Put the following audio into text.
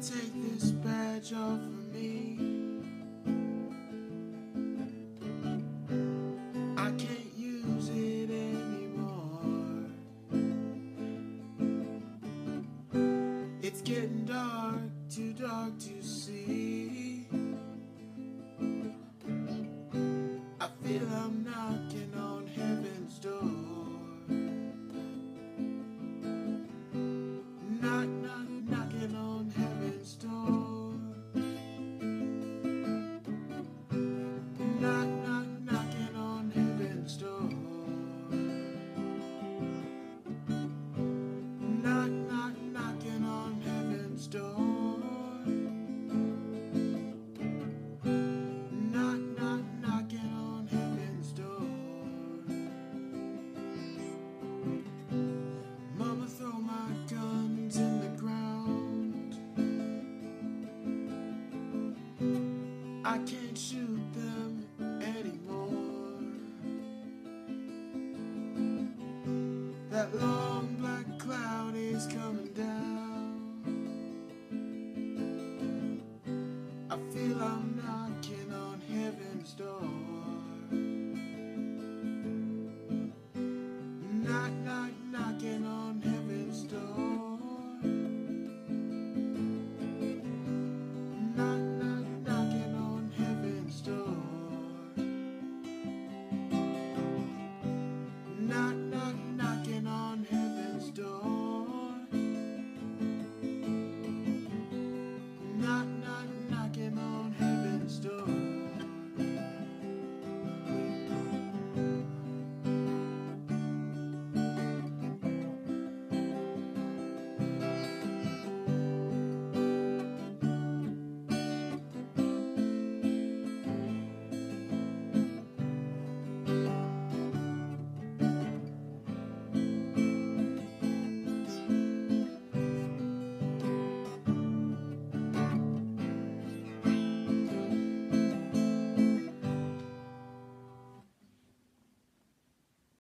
take this badge off of me. I can't use it anymore. It's getting dark, too dark to see. I feel I'm I can't shoot them anymore. That long black cloud is coming down. I feel I'm